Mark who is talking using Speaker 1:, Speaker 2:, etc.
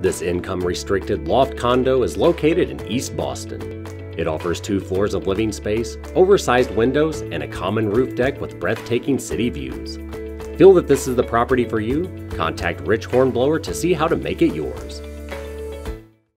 Speaker 1: This income restricted loft condo is located in East Boston. It offers two floors of living space, oversized windows, and a common roof deck with breathtaking city views. Feel that this is the property for you? Contact Rich Hornblower to see how to make it yours.